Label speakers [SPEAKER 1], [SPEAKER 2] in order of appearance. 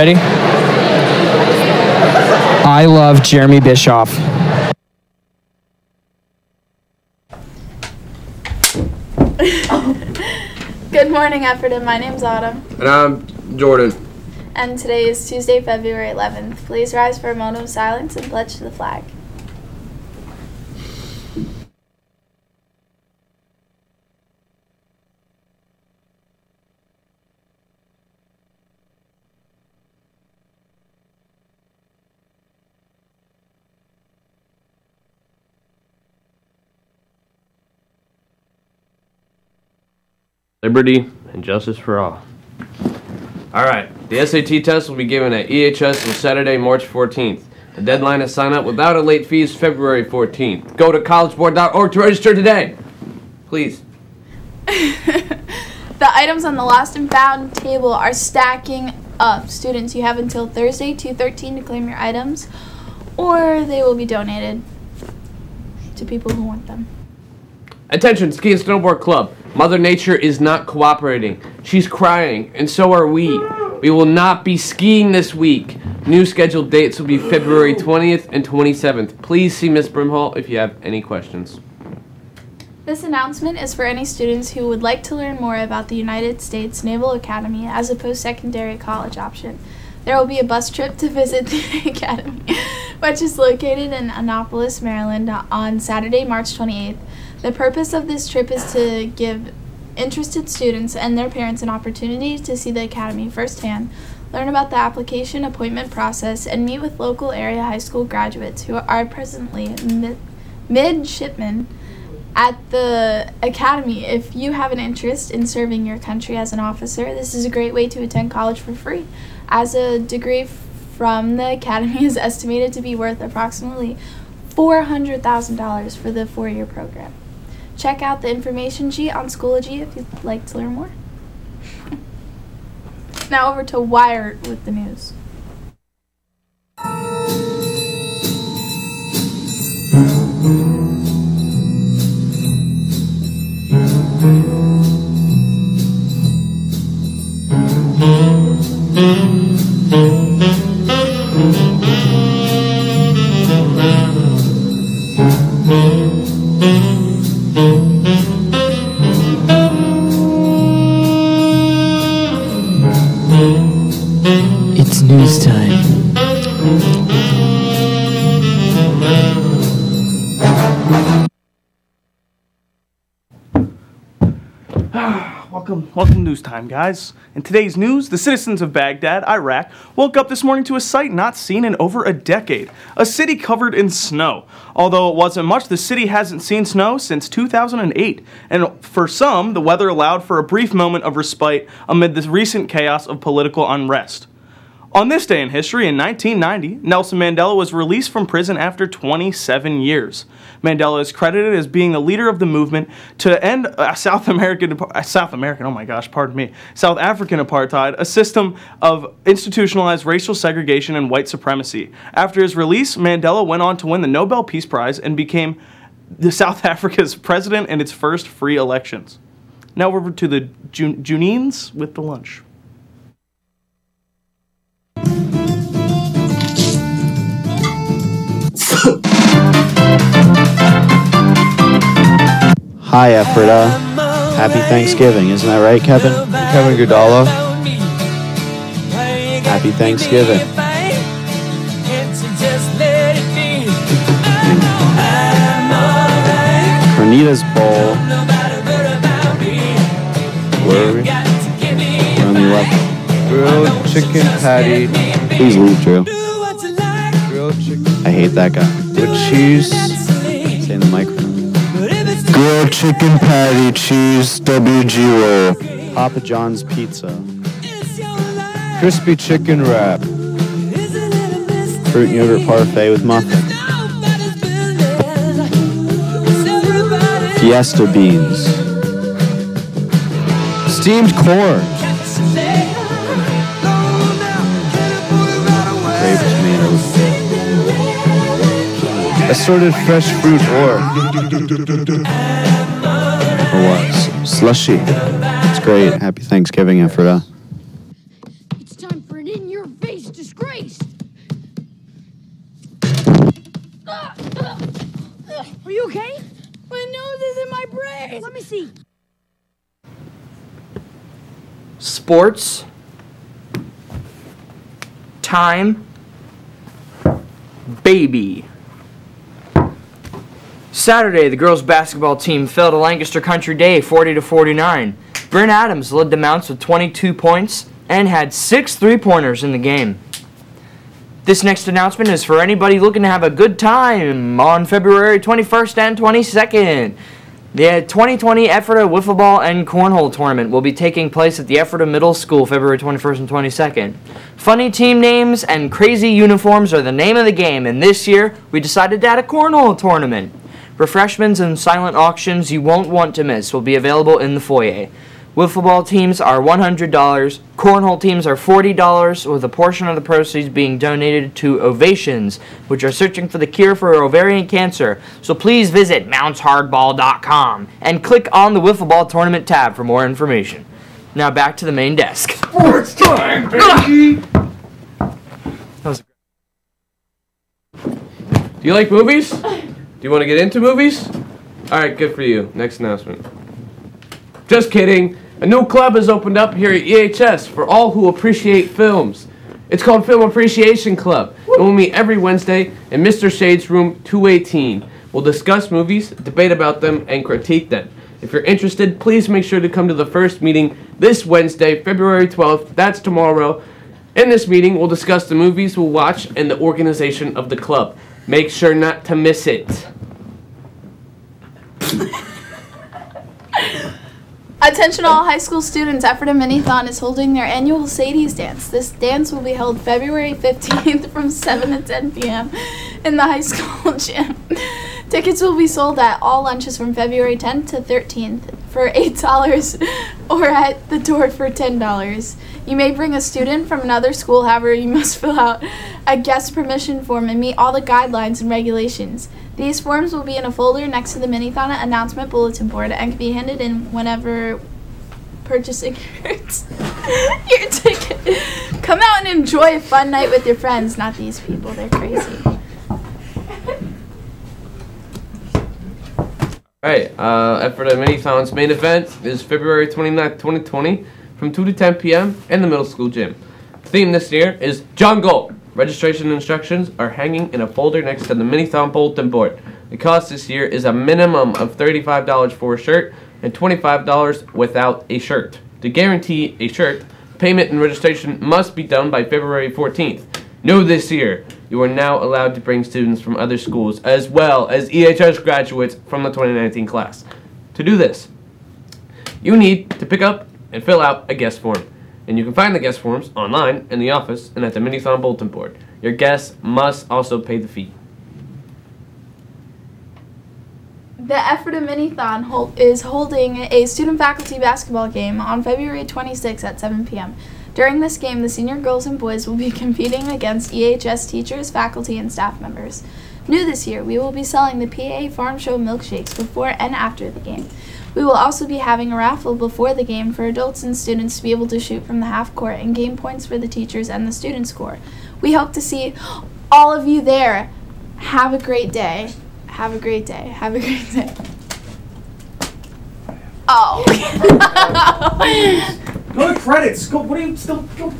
[SPEAKER 1] ready? I love Jeremy Bischoff.
[SPEAKER 2] Good morning, Ephrata. My name's Autumn.
[SPEAKER 3] And I'm Jordan.
[SPEAKER 2] And today is Tuesday, February 11th. Please rise for a moment of silence and pledge to the flag.
[SPEAKER 3] Liberty and justice for all. All right. The SAT test will be given at EHS on Saturday, March 14th. The deadline to sign up without a late fee is February 14th. Go to collegeboard.org to register today. Please.
[SPEAKER 2] The items on the lost and found table are stacking up. Students, you have until Thursday, 2:13 to claim your items, or they will be donated to people who want them.
[SPEAKER 3] Attention, Ski and Snowboard Club. Mother Nature is not cooperating. She's crying, and so are we. We will not be skiing this week. New scheduled dates will be February 20th and 27th. Please see Miss Brimhall if you have any questions.
[SPEAKER 2] This announcement is for any students who would like to learn more about the United States Naval Academy as a post-secondary college option. There will be a bus trip to visit the academy, which is located in Annapolis, Maryland, on Saturday, March 28th. The purpose of this trip is to give interested students and their parents an opportunity to see the academy firsthand, learn about the application appointment process, and meet with local area high school graduates who are presently mid- midshipmen at the academy. If you have an interest in serving your country as an officer this is a great way to attend college for free. As a degree from the academy is estimated to be worth approximately $400000 for the four-year program check out the information sheet on schoology if you'd like to learn more. Now over to wired with the news
[SPEAKER 4] Welcome, welcome news time, guys. In today's news, the citizens of Baghdad, Iraq, woke up this morning to a sight not seen in over a decade a city covered in snow. Although it wasn't much, the city hasn't seen snow since 2008. And for some, the weather allowed for a brief moment of respite amid the recent chaos of political unrest. On this day in history, in 1990, Nelson Mandela was released from prison after 27 years. Mandela is credited as being the leader of the movement to end South American, South American, oh my gosh, pardon me, South African apartheid, a system of institutionalized racial segregation and white supremacy. After his release, Mandela went on to win the Nobel Peace Prize and became the South Africa's president in its first free elections. Now over to the Jun- Junines with the lunch.
[SPEAKER 5] Hi, Ephrata. Happy Thanksgiving. Isn't that right, Kevin? Kevin Gudala. Happy Thanksgiving. Carnitas Bowl. Where are we? We're on the 11th.
[SPEAKER 6] Grilled chicken patty
[SPEAKER 5] Please leave, Drew.
[SPEAKER 6] grilled chicken
[SPEAKER 5] I hate that guy.
[SPEAKER 6] with cheese.
[SPEAKER 5] Say in the microphone.
[SPEAKER 6] Grilled chicken patty, cheese, WG roll.
[SPEAKER 5] Papa John's Pizza.
[SPEAKER 6] Crispy chicken wrap.
[SPEAKER 5] Fruit yogurt parfait with muffin. Fiesta beans.
[SPEAKER 6] Steamed corn.
[SPEAKER 5] Grape tomato.
[SPEAKER 6] Assorted fresh fruit or
[SPEAKER 5] Or what? Slushy. It's great. Happy Thanksgiving, Ephrata.
[SPEAKER 7] It's time for an in your face disgrace. Are you okay? My nose is in my brain. Let me see.
[SPEAKER 8] Sports. Time. Baby. Saturday, the girls' basketball team fell to Lancaster Country Day 40 to 49. Bryn Adams led the Mounts with 22 points and had six three-pointers in the game. This next announcement is for anybody looking to have a good time on February 21st and 22nd. The 2020 Ephrata Wiffle Ball and Cornhole Tournament will be taking place at the Ephrata Middle School February 21st and 22nd. Funny team names and crazy uniforms are the name of the game, and this year we decided to add a cornhole tournament. Refreshments and silent auctions you won't want to miss will be available in the foyer. Wiffle ball teams are $100, cornhole teams are $40, with a portion of the proceeds being donated to Ovations, which are searching for the cure for ovarian cancer. So please visit mountshardball.com and click on the Wiffle Ball Tournament tab for more information. Now back to the main desk.
[SPEAKER 3] Sports time, baby! Ah! Do you like movies? Do you want to get into movies? Alright, good for you. Next announcement. Just kidding. A new club has opened up here at EHS for all who appreciate films. It's called Film Appreciation Club. It will meet every Wednesday in Mr. Shade's room 218. We'll discuss movies, debate about them, and critique them. If you're interested, please make sure to come to the first meeting this Wednesday, February 12th. That's tomorrow. In this meeting, we'll discuss the movies we'll watch and the organization of the club. Make sure not to miss it.
[SPEAKER 2] Attention all high school students, Ephrata Minithon is holding their annual Sadie's Dance. This dance will be held February 15th from 7 to 10 p.m. in the high school gym. Tickets will be sold at all lunches from February 10th to 13th for $8 or at the door for $10. You may bring a student from another school, however, you must fill out a guest permission form and meet all the guidelines and regulations. These forms will be in a folder next to the Minithon announcement bulletin board and can be handed in whenever purchasing your ticket. Come out and enjoy a fun night with your friends, not these people, they're crazy.
[SPEAKER 3] Alright, uh, Mini Minithon's main event is February 29th, 2020 from 2 to 10 p.m. in the middle school gym. The theme this year is Jungle. Registration instructions are hanging in a folder next to the Minithon bulletin board. The cost this year is a minimum of $35 for a shirt and $25 without a shirt. To guarantee a shirt, payment and registration must be done by February 14th. Know this year, you are now allowed to bring students from other schools as well as EHS graduates from the 2019 class. To do this, you need to pick up and fill out a guest form. And you can find the guest forms online, in the office, and at the Minithon bulletin board. Your guests must also pay the fee.
[SPEAKER 2] The Ephrata Minithon hol- is holding a student faculty basketball game on February 26 at 7 p.m. During this game, the senior girls and boys will be competing against EHS teachers, faculty, and staff members. New this year, we will be selling the PA Farm Show milkshakes before and after the game. We will also be having a raffle before the game for adults and students to be able to shoot from the half court and gain points for the teachers and the student score. We hope to see all of you there. Have a great day. Have a great day. Have a great day. Oh.
[SPEAKER 4] Go to credits. Go. What are you still? Go.